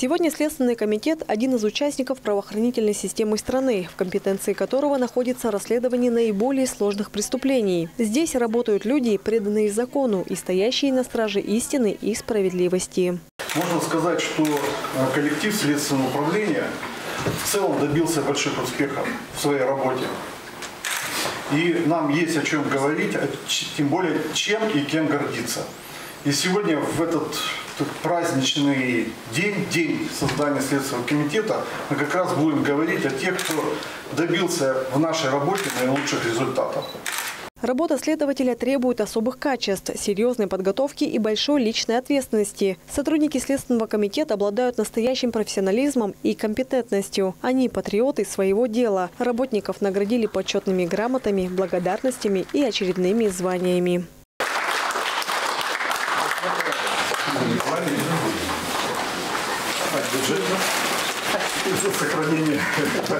Сегодня Следственный комитет – один из участников правоохранительной системы страны, в компетенции которого находится расследование наиболее сложных преступлений. Здесь работают люди, преданные закону и стоящие на страже истины и справедливости. Можно сказать, что э, коллектив Следственного управления в целом добился больших успехов в своей работе. И нам есть о чем говорить, а тем более чем и кем гордиться. И сегодня в этот праздничный день, день создания Следственного комитета, мы как раз будем говорить о тех, кто добился в нашей работе наилучших результатов. Работа следователя требует особых качеств, серьезной подготовки и большой личной ответственности. Сотрудники Следственного комитета обладают настоящим профессионализмом и компетентностью. Они патриоты своего дела. Работников наградили почетными грамотами, благодарностями и очередными званиями. За сохранение. В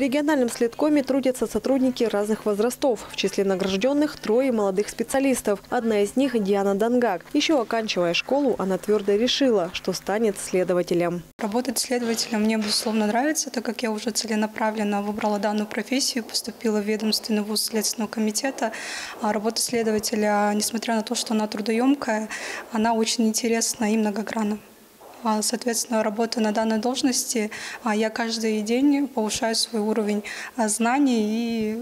региональном следкоме трудятся сотрудники разных возрастов. В числе награжденных трое молодых специалистов. Одна из них – Диана Дангак. Еще оканчивая школу, она твердо решила, что станет следователем. Работать следователем мне, безусловно, нравится, так как я уже целенаправленно выбрала данную профессию, поступила в ведомственный вуз Следственного комитета. А работа следователя, несмотря на то, что она трудоемкая, она очень интересна и многогранна. А, соответственно, работа на данной должности, а, я каждый день повышаю свой уровень а, знаний и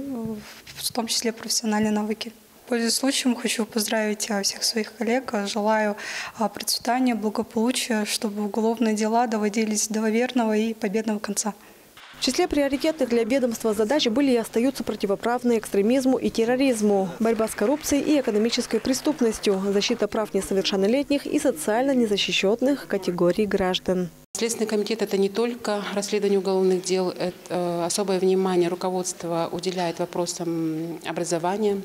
в том числе профессиональные навыки. Пользуясь случаем, хочу поздравить всех своих коллег. Желаю процветания, благополучия, чтобы уголовные дела доводились до верного и победного конца. В числе приоритетных для ведомства задач были и остаются противоправные экстремизму и терроризму, борьба с коррупцией и экономической преступностью, защита прав несовершеннолетних и социально незащищенных категорий граждан. Следственный комитет – это не только расследование уголовных дел, это э, особое внимание руководство уделяет вопросам образования,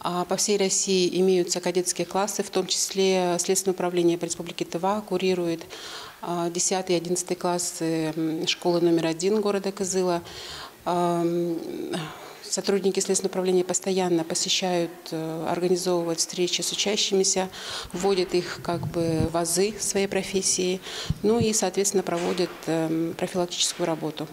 по всей России имеются кадетские классы, в том числе Следственное управление по Республике Тыва курирует 10 и 11 классы школы номер один города Кызыла. Сотрудники Следственного управления постоянно посещают, э, организовывают встречи с учащимися, вводят их как бы в азы своей профессии, ну и, соответственно, проводят эм, профилактическую работу.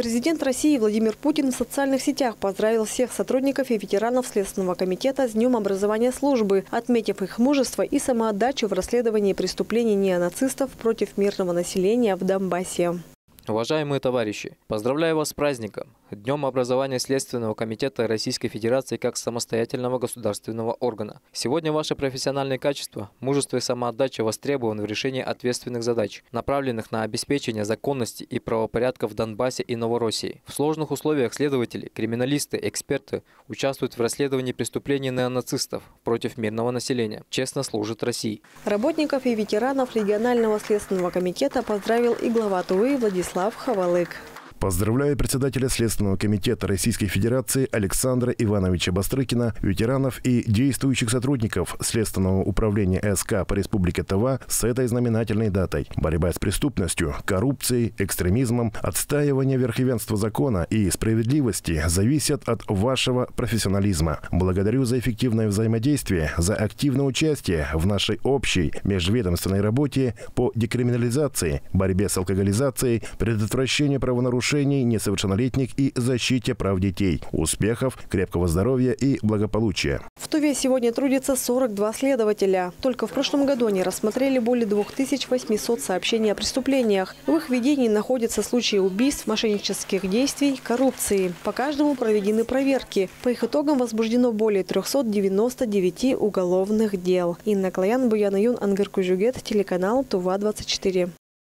Президент России Владимир Путин в социальных сетях поздравил всех сотрудников и ветеранов Следственного комитета с Днем образования службы, отметив их мужество и самоотдачу в расследовании преступлений неонацистов против мирного населения в Донбассе. Уважаемые товарищи, поздравляю вас с праздником, Днем образования Следственного комитета Российской Федерации как самостоятельного государственного органа. Сегодня ваши профессиональные качества, мужество и самоотдача востребованы в решении ответственных задач, направленных на обеспечение законности и правопорядка в Донбассе и Новороссии. В сложных условиях следователи, криминалисты, эксперты участвуют в расследовании преступлений неонацистов против мирного населения, честно служат России. Работников и ветеранов регионального следственного комитета поздравил и глава ТУИ Владислав Вячеслав Хавалык. Поздравляю председателя Следственного комитета Российской Федерации Александра Ивановича Бастрыкина, ветеранов и действующих сотрудников Следственного управления СК по Республике Тыва с этой знаменательной датой. Борьба с преступностью, коррупцией, экстремизмом, отстаивание верховенства закона и справедливости зависят от вашего профессионализма. Благодарю за эффективное взаимодействие, за активное участие в нашей общей межведомственной работе по декриминализации, борьбе с алкоголизацией, предотвращению правонарушений нарушений несовершеннолетних и защите прав детей. Успехов, крепкого здоровья и благополучия. В Туве сегодня трудится 42 следователя. Только в прошлом году они рассмотрели более 2800 сообщений о преступлениях. В их ведении находятся случаи убийств, мошеннических действий, коррупции. По каждому проведены проверки. По их итогам возбуждено более 399 уголовных дел. Инна Клаян, Буяна Юн, Ангар Кужугет, телеканал Тува-24.